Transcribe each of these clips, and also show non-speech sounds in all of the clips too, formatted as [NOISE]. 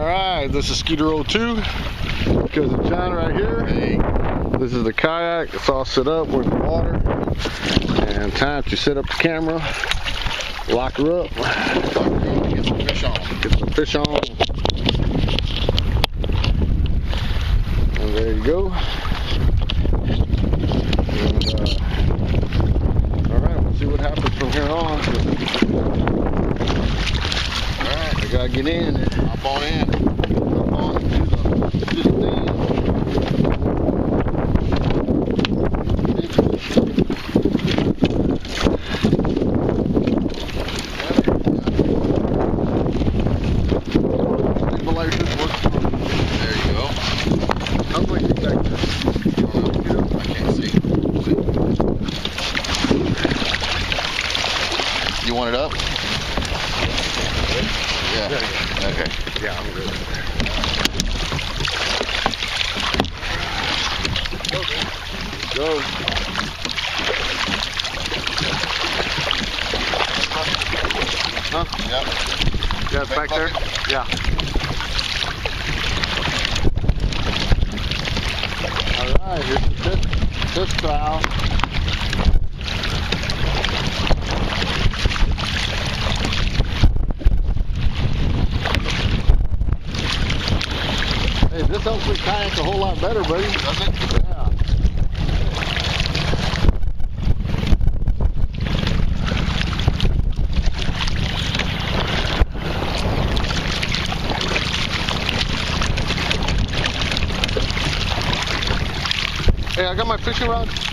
Alright, this is Skeeter 02. Because of John right here. Hey. This is the kayak. It's all set up with the water. And time to set up the camera. Lock her up. Get some fish on. Get some fish on. And there you go. And, uh, Alright, we'll see what happens from here on. Gotta get in. hop on in. Hop on to the, to the thing. Stabilizers work. There you go. How do I get back there? I can't see. You want it up? Yeah. Okay. Yeah, I'm good. Go. Huh? Yep. Yeah, it's back there? Yeah. Alright, here's the fifth, fifth valve. Hey, this helps me kayak a whole lot better, buddy. Does it? Yeah. Hey, I got my fishing rod.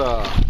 Uh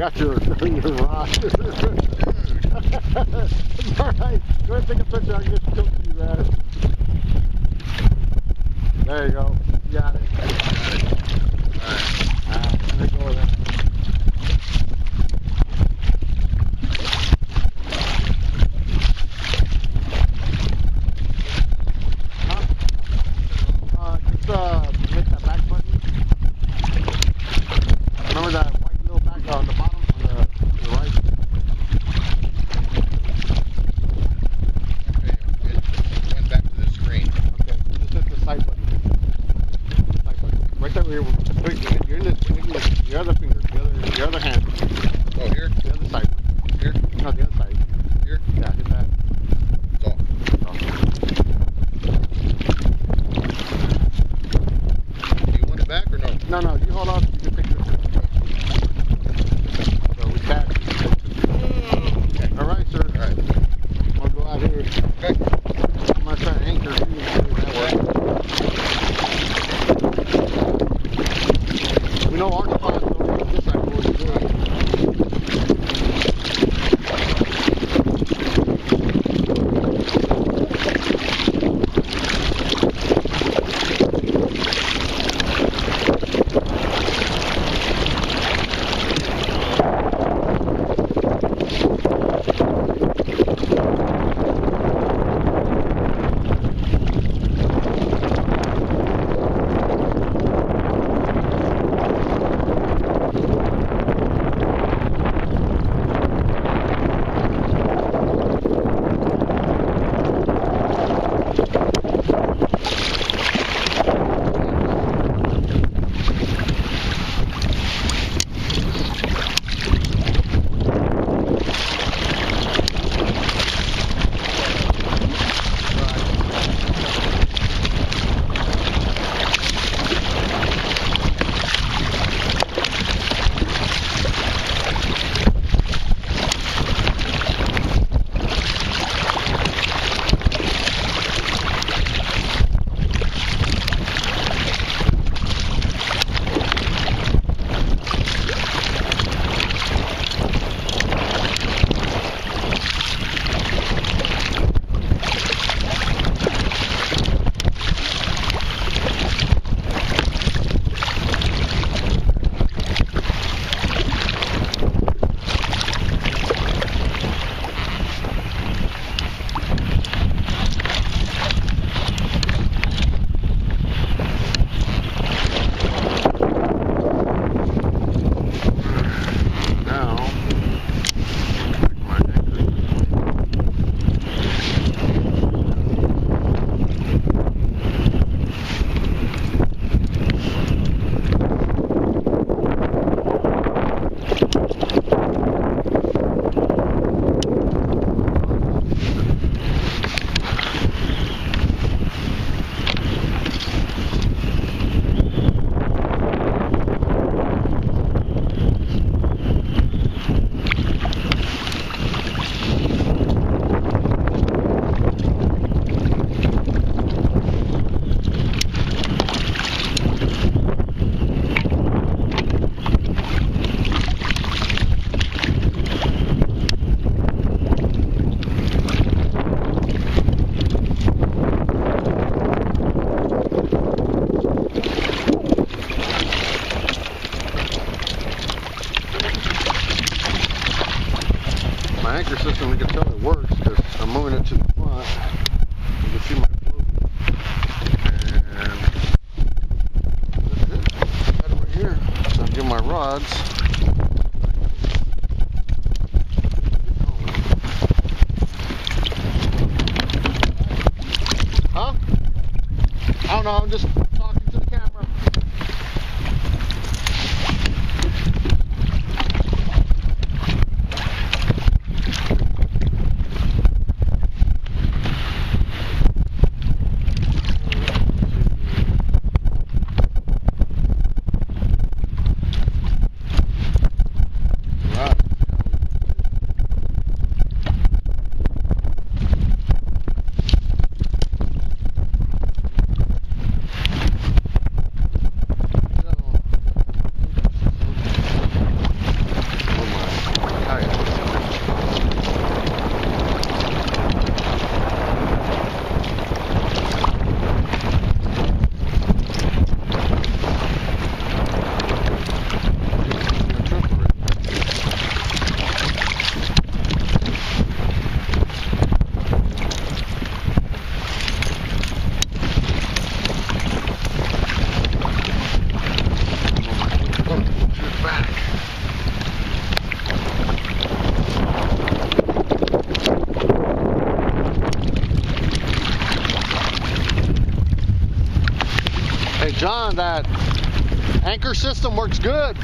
got your, [LAUGHS] your rock. [LAUGHS] Alright, go ahead and take a picture. I can get to you, man. There you go. my anchor system, we can tell it works because I'm moving it to the front. You can see my float. And that's it. Right here. So I'm doing my rods. That anchor system works. Good.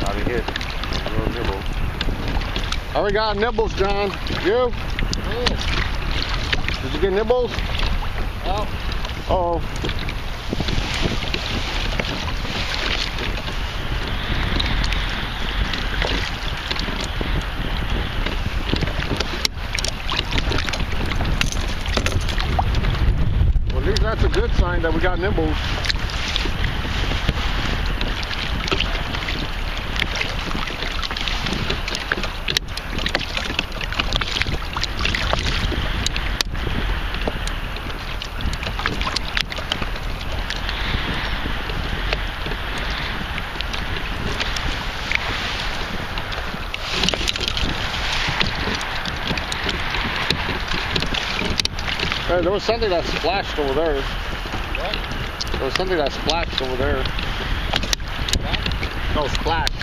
Got a hit. A little nibble. I already got nibbles, John. You? Did you get nibbles? Oh, Uh oh. Well, at least that's a good sign that we got nibbles. There was something that splashed over there. What? There was something that splashed over there. No, splashed.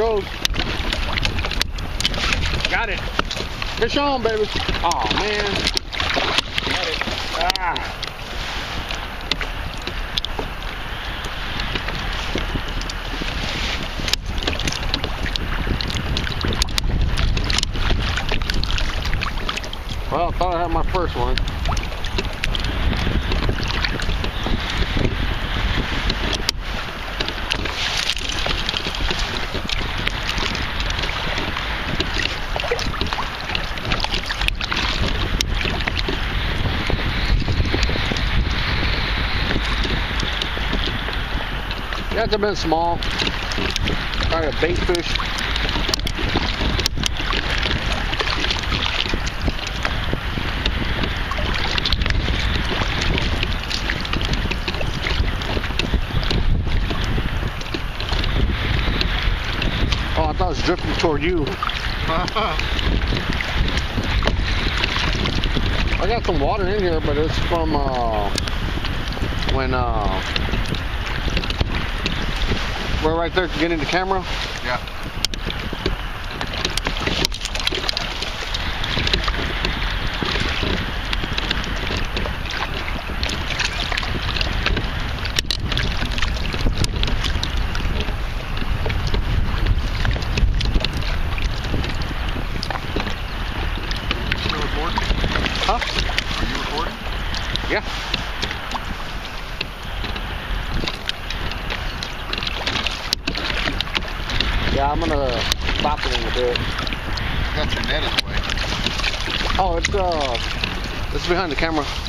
Goes. Got it. Fish on, baby. Oh man. Got it. Ah. Well, I thought I had my first one. Yeah, they've been small. Probably a bait fish. Oh, I thought it was drifting toward you. [LAUGHS] I got some water in here, but it's from uh, when uh, we're right there getting the camera. yeah. Still recording? Huh? Are you recording? Yeah. Yeah, I'm gonna stop it in a bit. Got your net in the way. Oh, it's uh, it's behind the camera.